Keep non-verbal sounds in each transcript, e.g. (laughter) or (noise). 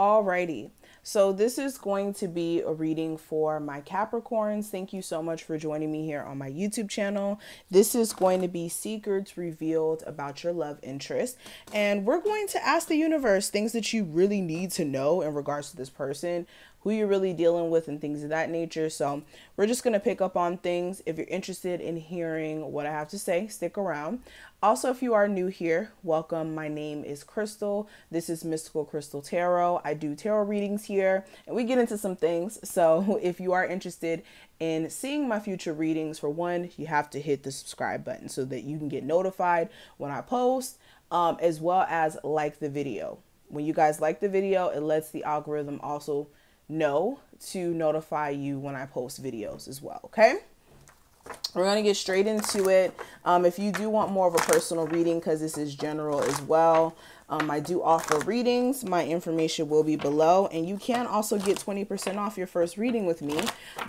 Alrighty. So this is going to be a reading for my Capricorns. Thank you so much for joining me here on my YouTube channel. This is going to be secrets revealed about your love interest. And we're going to ask the universe things that you really need to know in regards to this person who you're really dealing with and things of that nature. So we're just going to pick up on things. If you're interested in hearing what I have to say, stick around. Also, if you are new here, welcome. My name is Kristal. This is Mystikal Kristal Tarot. I do tarot readings here and we get into some things. So (laughs) if you are interested in seeing my future readings, for one, you have to hit the subscribe button so that you can get notified when I post, um, as well as like the video. When you guys like the video, it lets the algorithm also know to notify you when I post videos as well. Okay. We're going to get straight into it. Um, if you do want more of a personal reading, because this is general as well, um, I do offer readings. My information will be below. And you can also get 20% off your first reading with me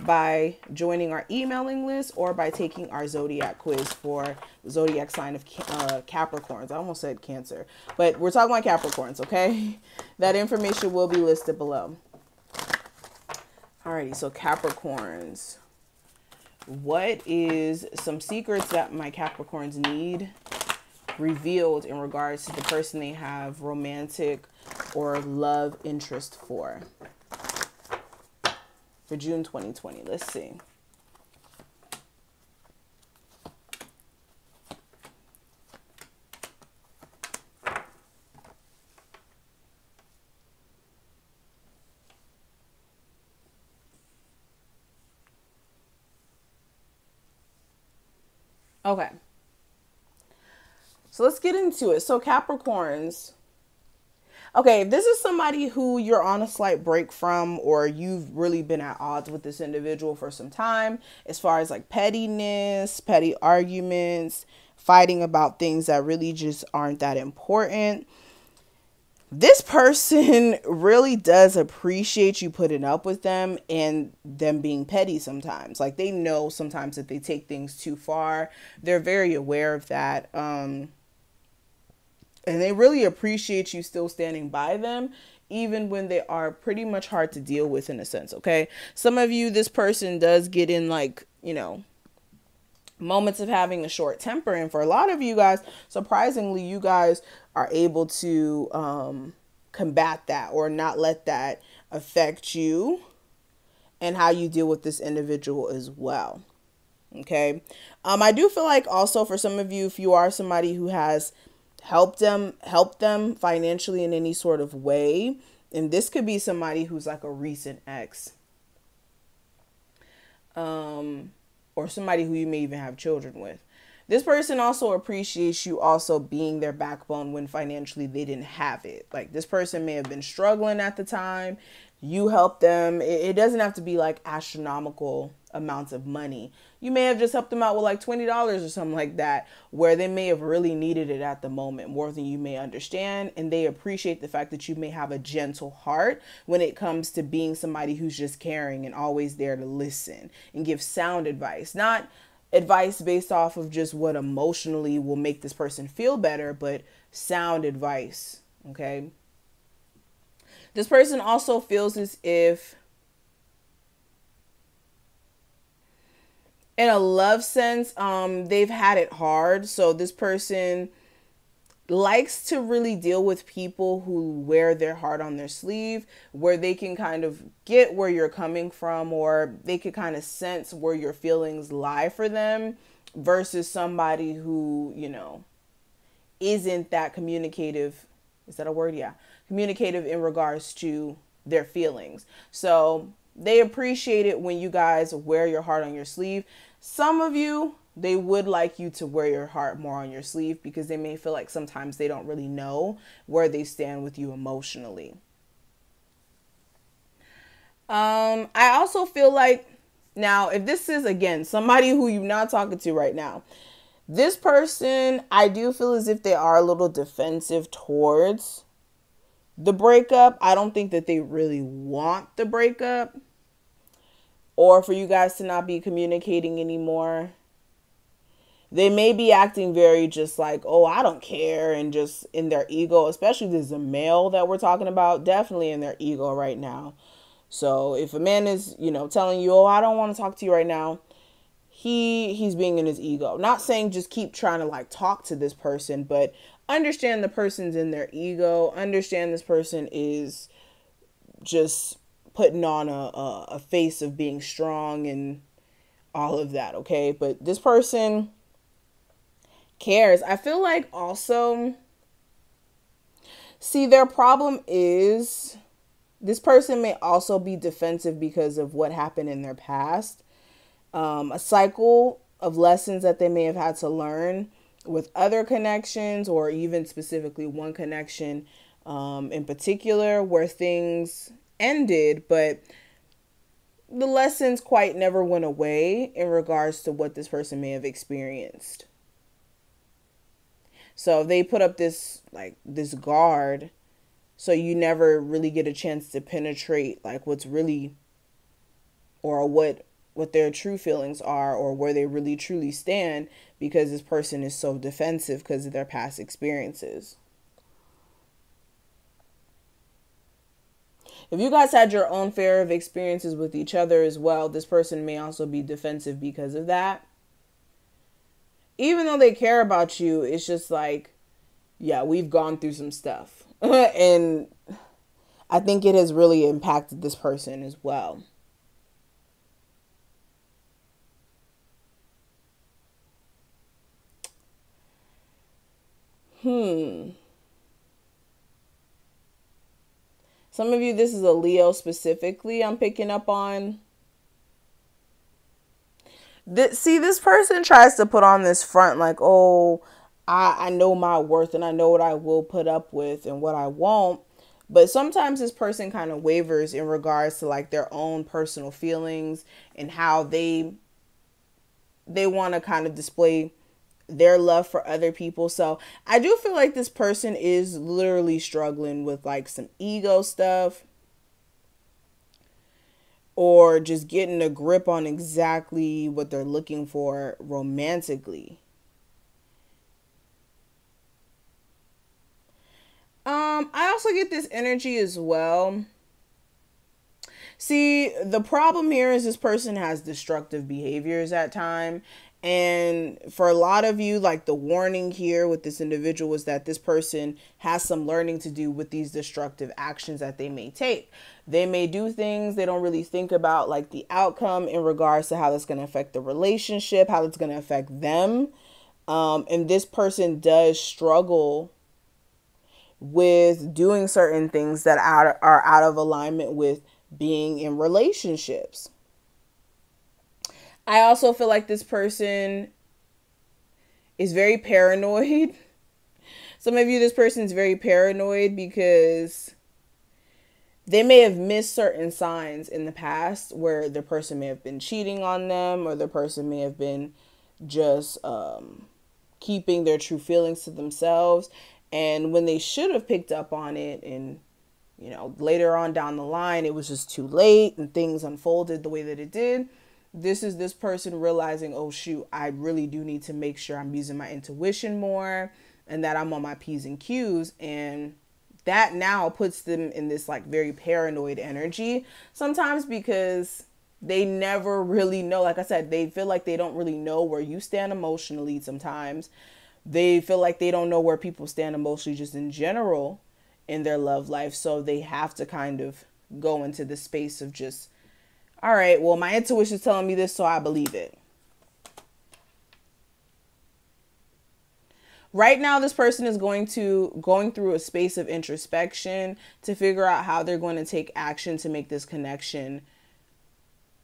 by joining our emailing list or by taking our zodiac quiz for zodiac sign of uh, Capricorns. I almost said Cancer, but we're talking about Capricorns, okay? (laughs) That information will be listed below. Alrighty, so Capricorns. What is some secrets that my Capricorns need revealed in regards to the person they have romantic or love interest for? For June 2020, let's see. Okay. So let's get into it. So Capricorns. Okay, this is somebody who you're on a slight break from or you've really been at odds with this individual for some time as far as like pettiness, petty arguments, fighting about things that really just aren't that important this person (laughs) really does appreciate you putting up with them and them being petty sometimes. Like they know sometimes that they take things too far. They're very aware of that. Um, and they really appreciate you still standing by them even when they are pretty much hard to deal with in a sense, okay? Some of you this person does get in like, you know, moments of having a short temper. And for a lot of you guys surprisingly you guys are able to um, combat that or not let that affect you and how you deal with this individual as well. Okay? Um, i do feel like also for some of you if you are somebody who has helped them help them financially in any sort of way and this could be somebody who's like a recent ex. Um or somebody who you may even have children with. This person also appreciates you also being their backbone when financially they didn't have it. Like this person may have been struggling at the time. You help them. It, doesn't have to be like astronomical amounts of money. You may have just helped them out with like $20 or something like that, where they may have really needed it at the moment more than you may understand. And they appreciate the fact that you may have a gentle heart when it comes to being somebody who's just caring and always there to listen and give sound advice. Not advice based off of just what emotionally will make this person feel better, but sound advice. Okay. This person also feels as if in a love sense, um, they've had it hard. So this person likes to really deal with people who wear their heart on their sleeve, where they can kind of get where you're coming from, or they can kind of sense where your feelings lie for them, versus somebody who, you know, isn't that communicative. Is that a word? Yeah. Communicative in regards to their feelings. So they appreciate it when you guys wear your heart on your sleeve. Some of you, they would like you to wear your heart more on your sleeve because they may feel like sometimes they don't really know where they stand with you emotionally. Um, I also feel like now, if this is again somebody who you're not talking to right now, this person, I do feel as if they are a little defensive towards the breakup. I don't think that they really want the breakup or for you guys to not be communicating anymore. They may be acting very just like, oh, I don't care, and just in their ego, especially this is a male that we're talking about, definitely in their ego right now. So if a man is, you know, telling you, oh, I don't want to talk to you right now, he he's being in his ego. Not saying just keep trying to like talk to this person, but understand the person's in their ego. Understand this person is just putting on a, a, a face of being strong and all of that, okay? But this person cares. I feel like also, see, their problem is this person may also be defensive because of what happened in their past. Um, a cycle of lessons that they may have had to learn with other connections, or even specifically one connection um, in particular where things ended, but the lessons quite never went away in regards to what this person may have experienced. So they put up this like this guard so you never really get a chance to penetrate like what's really or what what their true feelings are or where they really truly stand because this person is so defensive because of their past experiences. If you guys had your own fair of experiences with each other as well, this person may also be defensive because of that even though they care about you, it's just like, yeah, we've gone through some stuff. (laughs) and I think it has really impacted this person as well. Hmm. Some of you, this is a Leo specifically, I'm picking up on. See, this person tries to put on this front like, oh, I, I know my worth and I know what I will put up with and what I won't. But sometimes this person kind of wavers in regards to like their own personal feelings and how they they want to kind of display their love for other people. So I do feel like this person is literally struggling with like some ego stuff or just getting a grip on exactly what they're looking for romantically. Um, I also get this energy as well. See, the problem here is this person has destructive behaviors at time and for a lot of you, like the warning here with this individual was that this person has some learning to do with these destructive actions that they may take. They may do things they don't really think about, like the outcome in regards to how that's going to affect the relationship, how it's going to affect them. Um, and this person does struggle with doing certain things that are out of alignment with being in relationships. I also feel like this person is very paranoid. (laughs) Some of you, this person is very paranoid because they may have missed certain signs in the past where the person may have been cheating on them or the person may have been just um, keeping their true feelings to themselves. And when they should have picked up on it and you know, later on down the line, it was just too late and things unfolded the way that it did this is this person realizing, oh shoot, I really do need to make sure I'm using my intuition more and that I'm on my P's and Q's. And that now puts them in this like very paranoid energy sometimes because they never really know. Like I said, they feel like they don't really know where you stand emotionally sometimes. They feel like they don't know where people stand emotionally just in general in their love life. So they have to kind of go into the space of just all right, well, my intuition is telling me this, so I believe it. Right now, this person is going to going through a space of introspection to figure out how they're going to take action to make this connection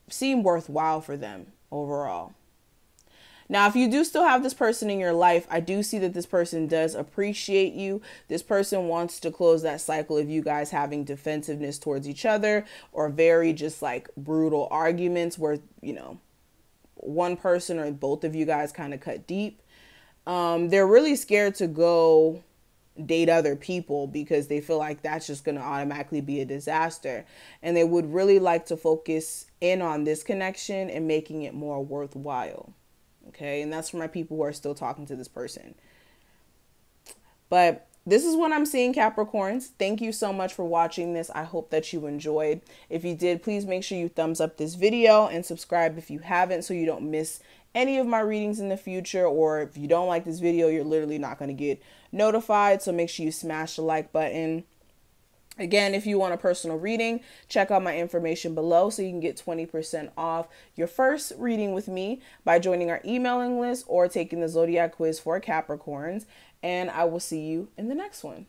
seem worthwhile for them overall. Now, if you do still have this person in your life, I do see that this person does appreciate you. This person wants to close that cycle of you guys having defensiveness towards each other or very just like brutal arguments where, you know, one person or both of you guys kind of cut deep. Um, they're really scared to go date other people because they feel like that's just going to automatically be a disaster. And they would really like to focus in on this connection and making it more worthwhile. Okay. And that's for my people who are still talking to this person. But this is what I'm seeing, Capricorns. Thank you so much for watching this. I hope that you enjoyed. If you did, please make sure you thumbs up this video and subscribe if you haven't so you don't miss any of my readings in the future. Or if you don't like this video, you're literally not going to get notified. So make sure you smash the like button. Again, if you want a personal reading, check out my information below so you can get 20% off your first reading with me by joining our emailing list or taking the zodiac quiz for Capricorns and I will see you in the next one.